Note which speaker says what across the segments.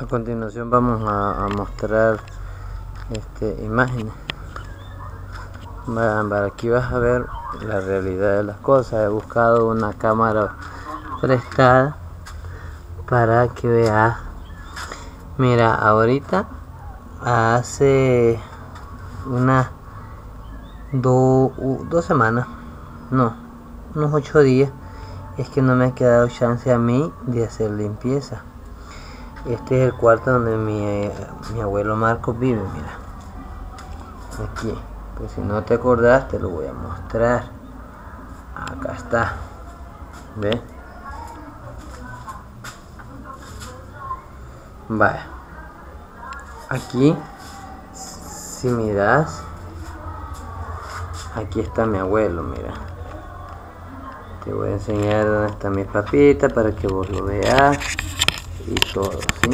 Speaker 1: A continuación vamos a, mostrar este, imágenes. Aquí vas a ver la realidad de las cosas. He buscado una cámara prestada para que veas. Mira, ahorita hace unas dos semanas, no, unos ocho días, es que no me ha quedado chance a mí de hacer limpieza este es el cuarto donde mi, abuelo Marcos vive, mira. Aquí. Pues si no te acordás, te lo voy a mostrar. Acá está. ¿Ves? Vaya. Aquí, si miras, aquí está mi abuelo, mira. Te voy a enseñar dónde está mi papita para que vos lo veas y todo, ¿sí?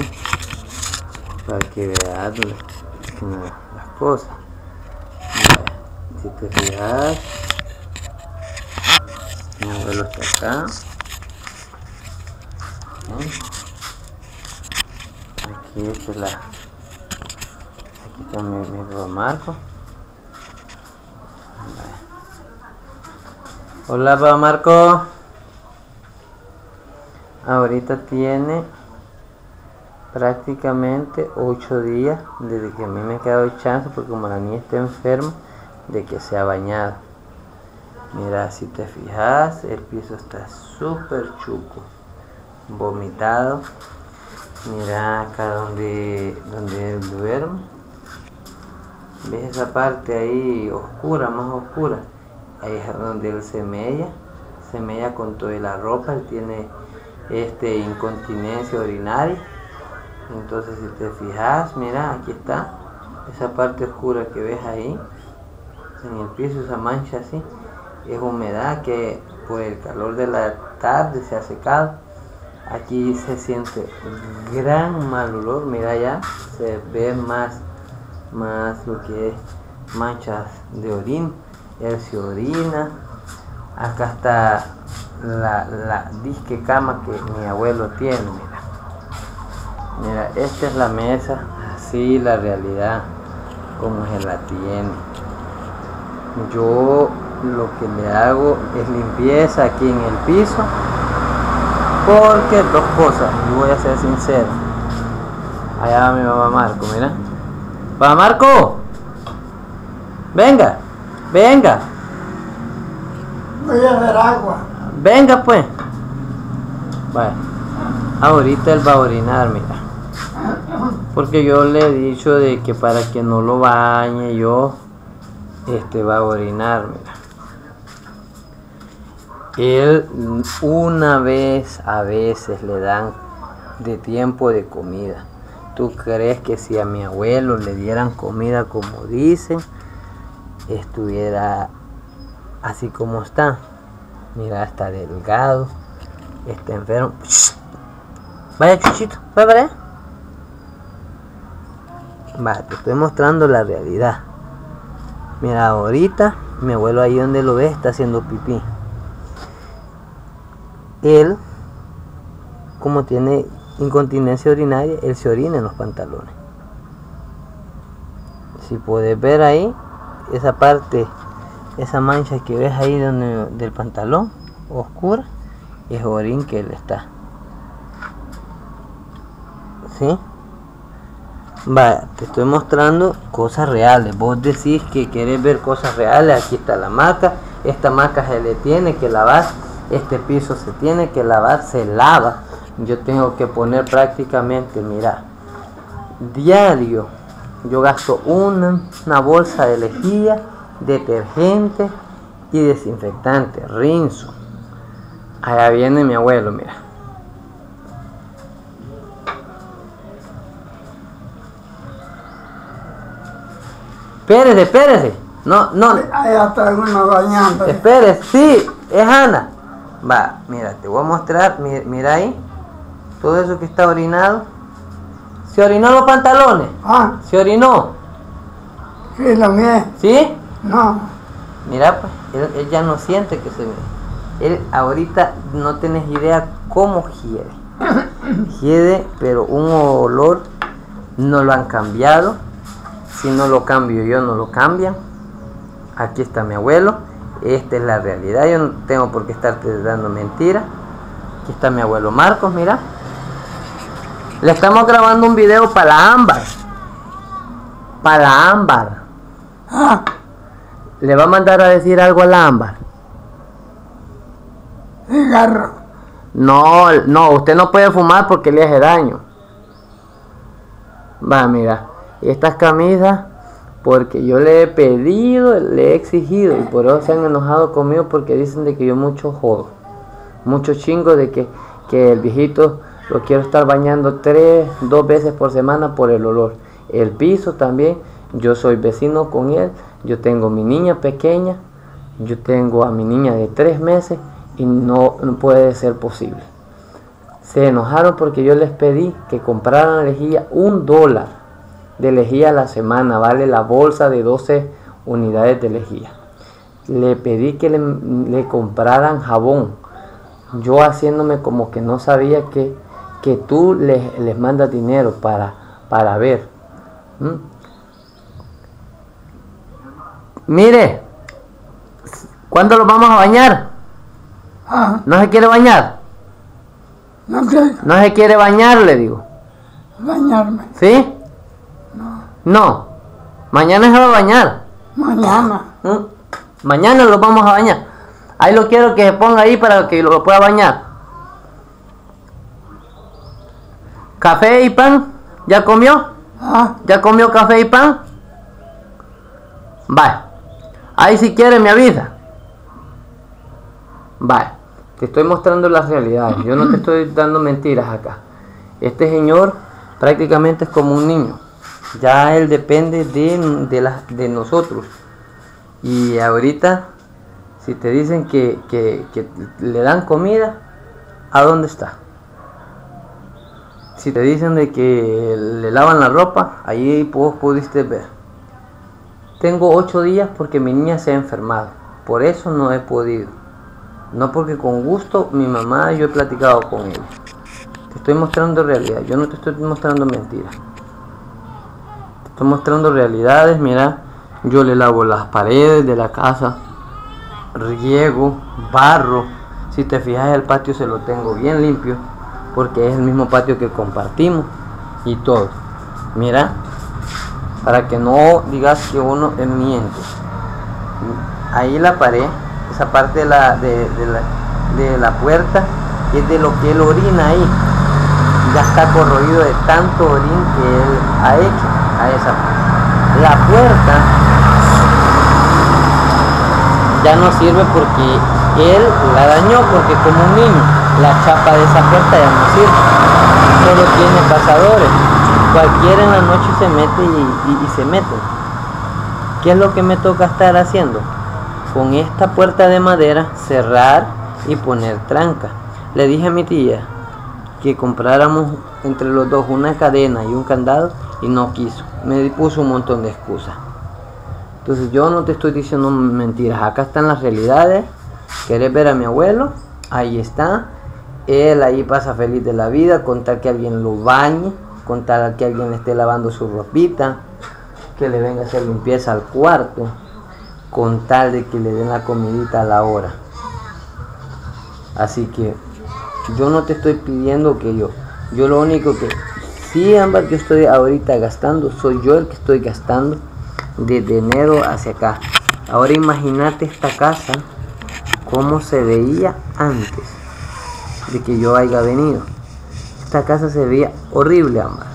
Speaker 1: Para que veas las cosas. si te fijas, mi abuelo está acá. Aquí está la. Aquí está mi, mi Marco. Hola, papá Marco. Ahorita tiene prácticamente 8 días desde que a mí me ha quedado chance porque como la niña está enferma de que se ha bañado. Mira si te fijas el piso está súper chuco vomitado. Mira acá donde donde él duerme. Ves esa parte ahí oscura más oscura ahí es donde él se mella se mella con toda la ropa. Él tiene este incontinencia urinaria entonces si te fijas mira aquí está. Esa parte oscura que ves ahí en el piso esa mancha así es humedad que por el calor de la tarde se ha secado. Aquí se siente gran mal olor mira ya se ve más más lo que es manchas de orín él se orina. Acá está la, la disque cama que mi abuelo tiene Mira, esta es la mesa, así la realidad como se la tiene. Yo lo que le hago es limpieza aquí en el piso. Porque dos cosas, y voy a ser sincero. Allá va mi mamá Marco, mira. ¡Va Marco! Venga, venga.
Speaker 2: Voy a ver agua.
Speaker 1: Venga pues. Vaya. Ahorita él va a orinar, mira. Porque yo le he dicho de que para que no lo bañe yo, este va a orinar, mira. Él una vez a veces le dan de tiempo de comida. ¿Tú crees que si a mi abuelo le dieran comida como dicen, estuviera así como está? Mira, está delgado, está enfermo. Vaya chuchito, vaya para allá. Va, te estoy mostrando la realidad. Mira, ahorita mi abuelo ahí donde lo ves está haciendo pipí. Él, como tiene incontinencia urinaria, él se orina en los pantalones. Si puedes ver ahí, esa parte, esa mancha que ves ahí donde, del pantalón, oscura, es orín que él está. ¿Sí? Va, te estoy mostrando cosas reales. Vos decís que querés ver cosas reales. Aquí está la maca. Esta maca se le tiene que lavar. Este piso se tiene que lavar. Se lava. Yo tengo que poner prácticamente, mira, diario. Yo gasto una, una bolsa de lejía, detergente y desinfectante. Rinzo. Allá viene mi abuelo, mira. Espérese, espérese. No, no.
Speaker 2: Una bañando.
Speaker 1: Espérese, sí, es Ana. Va, mira, te voy a mostrar, mira, ahí. Todo eso que está orinado. ¿Se orinó los pantalones?
Speaker 2: Ah.
Speaker 1: ¿Se orinó?
Speaker 2: Sí, lo.
Speaker 1: ¿Sí?
Speaker 2: No.
Speaker 1: Mira, pues, él, ya no siente que se ve. Él ahorita no tenés idea cómo quiere. Hiede, pero un olor no lo han cambiado. Si no lo cambio yo, no lo cambian. Aquí está mi abuelo. Esta es la realidad. Yo no tengo por qué estarte dando mentiras. Aquí está mi abuelo Marcos, mira. Le estamos grabando un video para la ámbar. Para la ámbar.
Speaker 2: Ah,
Speaker 1: Le va a mandar a decir algo a la ámbar.
Speaker 2: cigarro.
Speaker 1: No, no, usted no puede fumar porque le hace daño. Va, mira, estas camisas, porque yo le he pedido, le he exigido, y por eso se han enojado conmigo porque dicen de que yo mucho jodo, mucho chingo de que, que el viejito lo quiero estar bañando tres, dos veces por semana por el olor. El piso también, yo soy vecino con él, yo tengo mi niña pequeña, yo tengo a mi niña de tres meses y no, no puede ser posible. Se enojaron porque yo les pedí que compraran lejía un dólar de lejía a la semana, vale la bolsa de 12 unidades de lejía. Le pedí que le, le compraran jabón, yo haciéndome como que no sabía que, que tú les, les mandas dinero para, para ver. ¿Mm? Mire, ¿cuándo lo vamos a bañar?
Speaker 2: Ah,
Speaker 1: ¿No se quiere bañar?
Speaker 2: no quiero
Speaker 1: No se quiere bañar, le digo.
Speaker 2: bañarme.
Speaker 1: ¿Sí? No. Mañana se va a bañar.
Speaker 2: Mañana.
Speaker 1: ¿Mm? Mañana lo vamos a bañar. Ahí lo quiero que se ponga ahí para que lo pueda bañar. ¿Café y pan? ¿Ya comió?
Speaker 2: Ah,
Speaker 1: ¿Ya comió café y pan? Vale. Ahí si quiere me avisa. Vale. Te estoy mostrando las realidades. Yo no te estoy dando mentiras acá. Este señor prácticamente es como un niño. Ya él depende de, de, de nosotros. Y ahorita, si te dicen que, que- que le dan comida, ¿a dónde está? Si te dicen de que le lavan la ropa, ahí vos pudiste ver. Tengo ocho días porque mi niña se ha enfermado. Por eso no he podido. No porque con gusto mi mamá yo he platicado con ella. Te estoy mostrando realidad. Yo no te estoy mostrando mentiras. Estoy mostrando realidades. Mira, yo le lavo las paredes de la casa. Riego, barro. Si te fijas el patio se lo tengo bien limpio. Porque es el mismo patio que compartimos. Y todo. Mira. Para que no digas que uno miente. Ahí la pared, esa parte de la, de la, de la puerta, es de lo que él orina ahí. Ya está corroído de tanto orín que él ha hecho a esa. La puerta ya no sirve porque él la dañó porque como un niño la chapa de esa puerta ya no sirve solo tiene pasadores cualquiera en la noche se mete y, y- y se mete ¿qué es lo que me toca estar haciendo? con esta puerta de madera cerrar y poner tranca le dije a mi tía que compráramos entre los dos una cadena y un candado y no quiso me puso un montón de excusas entonces yo no te estoy diciendo mentiras, acá están las realidades. ¿Querés ver a mi abuelo? Ahí está. Él ahí pasa feliz de la vida, con tal que alguien lo bañe, con tal que alguien esté lavando su ropita, que le venga a hacer limpieza al cuarto, con tal de que le den la comidita a la hora. Así que yo no te estoy pidiendo que yo, yo lo único que sí, ambas yo estoy ahorita gastando, soy yo el que estoy gastando desde enero hacia acá. Ahora imagínate esta casa, cómo se veía antes de que yo haya venido. Esta casa se veía horrible, Amar.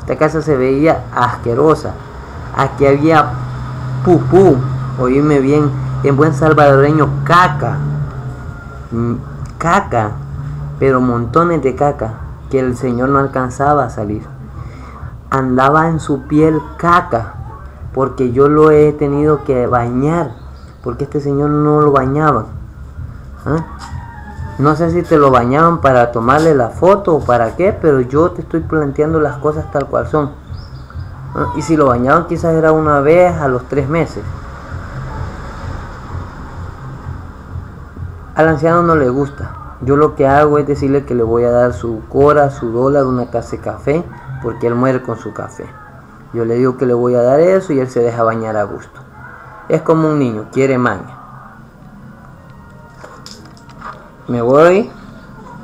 Speaker 1: Esta casa se veía asquerosa. Aquí había pupú, oíme bien, en buen salvadoreño, caca. Mm, Caca, pero montones de caca que el Señor no alcanzaba a salir. Andaba en su piel caca, porque yo lo he tenido que bañar, porque este Señor no lo bañaba. ¿Ah? No sé si te lo bañaban para tomarle la foto o para qué, pero yo te estoy planteando las cosas tal cual son. ¿Ah? Y si lo bañaban quizás era una vez a los tres meses. Al anciano no le gusta. Yo lo que hago es decirle que le voy a dar su cora, su dólar, una taza de café, porque él muere con su café. Yo le digo que le voy a dar eso y él se deja bañar a gusto. Es como un niño, quiere maña. Me voy.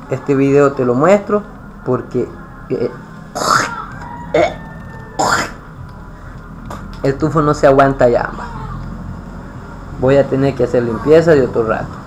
Speaker 1: Este video te lo muestro porque eh, el tufo no se aguanta ya. Voy a tener que hacer limpieza de otro rato.